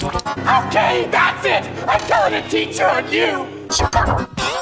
Okay, that's it! I'm telling a teacher on you!